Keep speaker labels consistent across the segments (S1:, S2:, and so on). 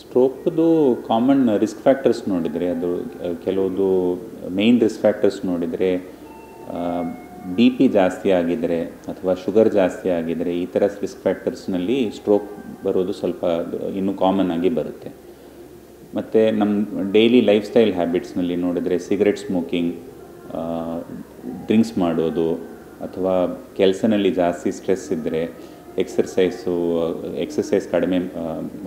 S1: ಸ್ಟ್ರೋಕ್ದು common risk factors ನೋಡಿದರೆ, ಅದು ಕೆಲವೊಂದು ಮೇಯ್ನ್ ರಿಸ್ಕ್ ಫ್ಯಾಕ್ಟರ್ಸ್ ನೋಡಿದರೆ ಬಿ ಪಿ ಜಾಸ್ತಿ ಆಗಿದರೆ ಅಥವಾ ಶುಗರ್ ಜಾಸ್ತಿ ಆಗಿದರೆ ಈ ಥರ ರಿಸ್ಕ್ ಫ್ಯಾಕ್ಟರ್ಸ್ನಲ್ಲಿ ಸ್ಟ್ರೋಕ್ ಬರೋದು ಸ್ವಲ್ಪ ಇನ್ನೂ ಕಾಮನ್ ಆಗಿ ಬರುತ್ತೆ. ಮತ್ತು ನಮ್ಮ ಡೈಲಿ ಲೈಫ್ ಸ್ಟೈಲ್ ಹ್ಯಾಬಿಟ್ಸ್ನಲ್ಲಿ ನೋಡಿದರೆ ಸಿಗರೆಟ್ ಸ್ಮೋಕಿಂಗ್ ಡ್ರಿಂಕ್ಸ್ ಮಾಡೋದು ಅಥವಾ ಕೆಲಸನಲ್ಲಿ ಜಾಸ್ತಿ ಸ್ಟ್ರೆಸ್ ಇದ್ದರೆ ಎಕ್ಸರ್ಸೈಸು ಎಕ್ಸರ್ಸೈಸ್ ಕಡಿಮೆ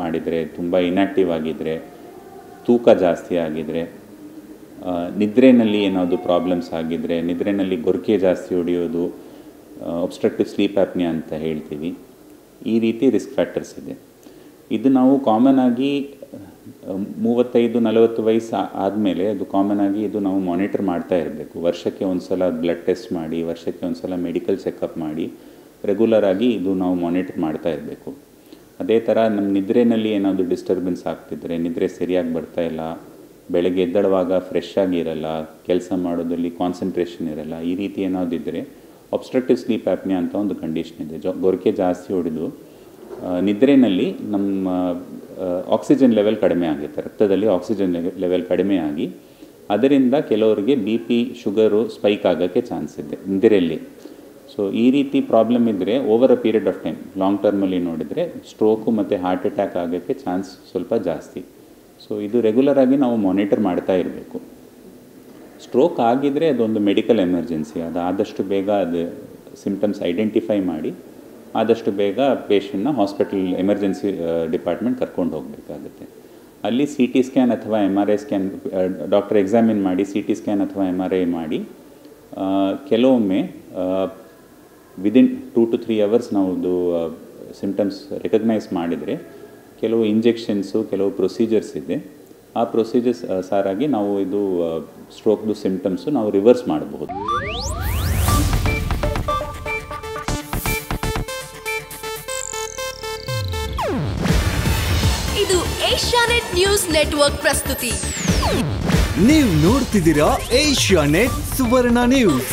S1: ಮಾಡಿದರೆ, ತುಂಬ ಇನ್ಯಾಕ್ಟಿವ್ ಆಗಿದ್ದರೆ ತೂಕ ಜಾಸ್ತಿ ಆಗಿದರೆ ನಿದ್ರೆಯಲ್ಲಿ ನಿದ್ರೆನಲ್ಲಿ ಏನಾದರೂ ಪ್ರಾಬ್ಲಮ್ಸ್ ಆಗಿದರೆ, ನಿದ್ರೆನಲ್ಲಿ ಗೊರಕೆ ಜಾಸ್ತಿ ಹೊಡೆಯೋದು ಒಬ್ಸ್ಟ್ರಕ್ಟಿವ್ ಸ್ಲೀಪ್ ಆ್ಯಪ್ನಿಯಾ ಅಂತ ಹೇಳ್ತೀವಿ. ಈ ರೀತಿ ರಿಸ್ಕ್ ಫ್ಯಾಕ್ಟರ್ಸ್ ಇದೆ. ಇದು ನಾವು ಕಾಮನ್ ಆಗಿ ಮೂವತ್ತೈದು, ನಲವತ್ತು ವಯಸ್ಸು ಆದಮೇಲೆ ಅದು ಕಾಮನ್ ಆಗಿ ಇದು ನಾವು ಮಾನಿಟರ್ ಮಾಡ್ತಾ ಇರಬೇಕು. ವರ್ಷಕ್ಕೆ ಒಂದು ಸಲ ಬ್ಲಡ್ ಟೆಸ್ಟ್ ಮಾಡಿ, ವರ್ಷಕ್ಕೆ ಒಂದು ಸಲ ಮೆಡಿಕಲ್ ಚೆಕಪ್ ಮಾಡಿ ರೆಗ್ಯುಲರ್ ಆಗಿ ಇದು ನಾವು ಮಾನಿಟರ್ ಮಾಡ್ತಾ ಇರಬೇಕು. ಅದೇ ಥರ ನಮ್ಮ ನಿದ್ರೆಯಲ್ಲಿ ಏನಾದರೂ ಡಿಸ್ಟರ್ಬೆನ್ಸ್ ಆಗ್ತಿದ್ರೆ, ನಿದ್ರೆ ಸರಿಯಾಗಿ ಬರ್ತಾ ಇಲ್ಲ, ಬೆಳಗ್ಗೆ ಎದ್ದಳುವಾಗ ಫ್ರೆಶ್ ಆಗಿರಲ್ಲ ಕೆಲಸ ಮಾಡೋದ್ರಲ್ಲಿ ಕಾನ್ಸಂಟ್ರೇಷನ್ ಇರಲ್ಲ, ಈ ರೀತಿ ಏನಾದ್ರು ಇದ್ದರೆ ಒಬ್ಸ್ಟ್ರಕ್ಟಿವ್ ಸ್ಲೀಪ್ ಆ್ಯಪ್ನಿಯಾ ಅಂತ ಒಂದು ಕಂಡೀಷನ್ ಇದೆ. ಜೊ, ಗೊರಕೆ ಜಾಸ್ತಿ ಹೊಡೆದು ನಿದ್ರೆಯಲ್ಲಿ ನಮ್ಮ ಆಕ್ಸಿಜನ್ ಲೆವೆಲ್ ಕಡಿಮೆ ಆಗುತ್ತೆ. ರಕ್ತದಲ್ಲಿ ಆಕ್ಸಿಜನ್ ಲೆವೆಲ್ ಕಡಿಮೆ ಆಗಿ, ಅದರಿಂದ ಕೆಲವರಿಗೆ ಬಿ ಪಿ ಶುಗರು ಸ್ಪೈಕ್ ಆಗೋಕ್ಕೆ ಚಾನ್ಸ್ ಇದೆ. ನಿದ್ರೆಯಲ್ಲಿ. ಸೊ ಈ ರೀತಿ ಪ್ರಾಬ್ಲಮ್ ಇದ್ದರೆ over a period of time long ಟರ್ಮಲ್ಲಿ ನೋಡಿದರೆ ಸ್ಟ್ರೋಕು ಮತ್ತು ಹಾರ್ಟ್ ಅಟ್ಯಾಕ್ ಆಗೋಕ್ಕೆ ಚಾನ್ಸ್ ಸ್ವಲ್ಪ ಜಾಸ್ತಿ. ಸೊ ಇದು ರೆಗ್ಯುಲರ್ ಆಗಿ ನಾವು ಮಾನಿಟರ್ ಮಾಡ್ತಾ ಇರಬೇಕು. ಸ್ಟ್ರೋಕ್ ಆಗಿದ್ದರೆ ಅದೊಂದು ಮೆಡಿಕಲ್ ಎಮರ್ಜೆನ್ಸಿ ಅದು ಆದಷ್ಟು ಬೇಗ ಅದು ಸಿಂಪ್ಟಮ್ಸ್ ಐಡೆಂಟಿಫೈ ಮಾಡಿ, ಆದಷ್ಟು ಬೇಗ ಪೇಷಂಟ್ನ ಹಾಸ್ಪಿಟಲ್ ಎಮರ್ಜೆನ್ಸಿ ಡಿಪಾರ್ಟ್ಮೆಂಟ್ ಕರ್ಕೊಂಡು ಹೋಗಬೇಕಾಗುತ್ತೆ. ಅಲ್ಲಿ ಸಿ ಟಿ ಸ್ಕ್ಯಾನ್ ಅಥವಾ M R I scan doctor examine ಮಾಡಿ ಸಿ ಟಿ ಸ್ಕ್ಯಾನ್ ಅಥವಾ ಎಂ ಆರ್ ಐ ಮಾಡಿ ಕೆಲವೊಮ್ಮೆ within two to three hours ನಾವು ಇದು ಸಿಮ್ಟಮ್ಸ್ ರೆಕಗ್ನೈಸ್ ಮಾಡಿದರೆ ಕೆಲವು ಇಂಜೆಕ್ಷನ್ಸು ಕೆಲವು ಪ್ರೊಸೀಜರ್ಸ್ ಇದೆ. ಆ ಪ್ರೊಸೀಜರ್ಸ್ ಸಾರಾಗಿ ನಾವು ಇದು ಸ್ಟ್ರೋಕ್ದು ಸಿಮ್ಟಮ್ಸು ನಾವು ರಿವರ್ಸ್ ಮಾಡಬಹುದು.
S2: ಇದು ಏಷ್ಯಾನೆಟ್ ನ್ಯೂಸ್ ನೆಟ್ವರ್ಕ್ ಪ್ರಸ್ತುತಿ.
S3: ನೀವು ನೋಡ್ತಿದ್ದೀರಾ ಏಷ್ಯಾನೆಟ್ ಸುವರ್ಣ ನ್ಯೂಸ್.